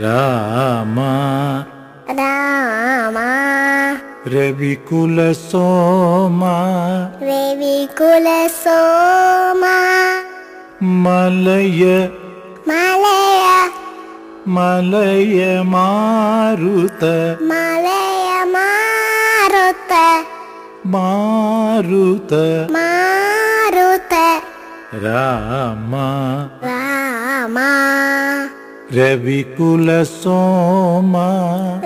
राम। राम। रविकुलसोमा रविकुलसोमा मलय। मलय। मलय मारुत। मलय मारुत। मारुत। मारुत। राम രവികുല സോമ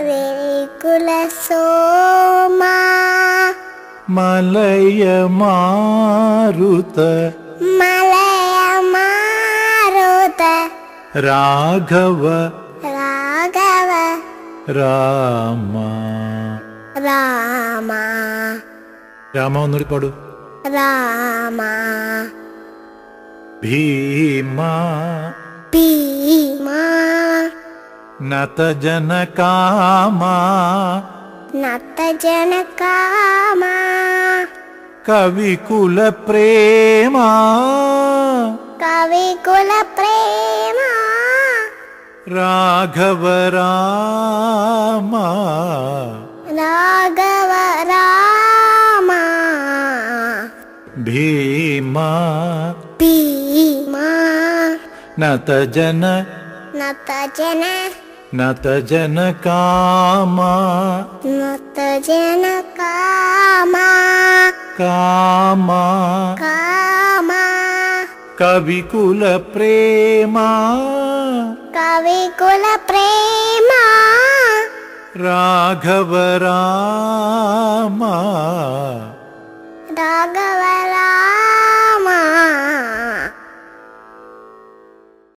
രവികുല സോമ മലയ മാരുത മലയ മാരുത രാഘവ രാഘവ രാമ രാമ രാമ ഒന്നുകൂടി പാടൂ. രാമ ഭീമാ. पीमा। नतजनकामा नतजनकामा कविकुलप्रेमा कविकुलप्रेमा राघव रामा। राघव रामा। प्रेमा भीमा। पीमा। नतजन। नतजन। नतजन कामा। नतजन कामा। कामा। कामा। कविकुल प्रेमा। कविकुल प्रेमा। राघव रामा। राघव रामा।